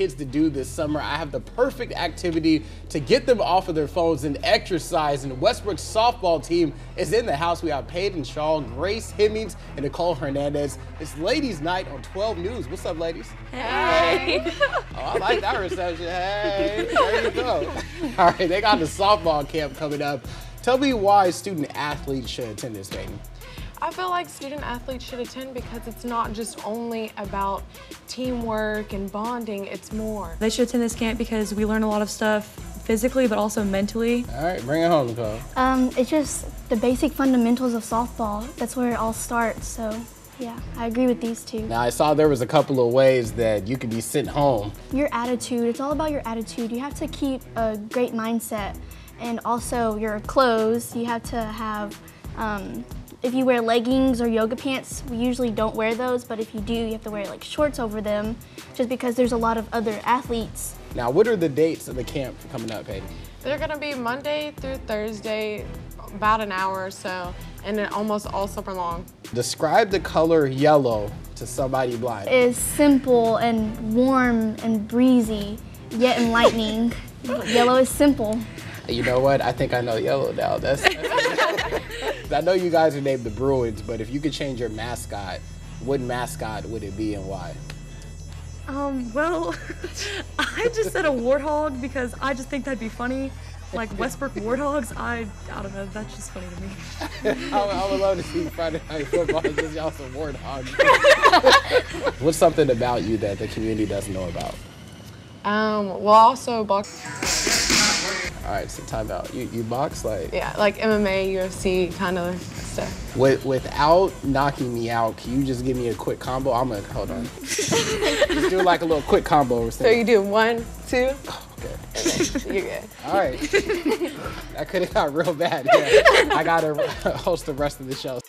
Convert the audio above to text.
kids to do this summer, I have the perfect activity to get them off of their phones and exercise. And Westbrook's softball team is in the house. We have Peyton Shaw, Grace Hemmings, and Nicole Hernandez. It's ladies' night on 12 News. What's up, ladies? Hey. Oh, I like that reception. Hey, there you go. All right, they got the softball camp coming up. Tell me why student athletes should attend this, Peyton. I feel like student athletes should attend because it's not just only about teamwork and bonding, it's more. They should attend this camp because we learn a lot of stuff physically but also mentally. All right, bring it home, Nicole. Um, it's just the basic fundamentals of softball. That's where it all starts. So, yeah, I agree with these two. Now, I saw there was a couple of ways that you could be sent home. Your attitude, it's all about your attitude. You have to keep a great mindset. And also your clothes, you have to have, um, if you wear leggings or yoga pants, we usually don't wear those, but if you do, you have to wear like shorts over them, just because there's a lot of other athletes. Now, what are the dates of the camp coming up, Peyton? They're gonna be Monday through Thursday, about an hour or so, and then almost all summer long. Describe the color yellow to somebody blind. It's simple and warm and breezy, yet enlightening. Yellow is simple. You know what? I think I know yellow now. That's, that's I know you guys are named the Bruins, but if you could change your mascot, what mascot would it be and why? Um, well, I just said a warthog because I just think that'd be funny. Like Westbrook warthogs, I I don't know, that's just funny to me. I, would- I would love to see Friday Night Football just y'all some warthogs. What's something about you that the community doesn't know about? Um, well, also box, All right, so time out. You, you box like yeah, like MMA, UFC kind of stuff. with, without knocking me out. Can you just give me a quick combo? I'm gonna hold on. do like a little quick combo. Or So you do one, two, oh, Okay. you're good. All right. that could have got real bad. Yeah. I gotta host the rest of the show.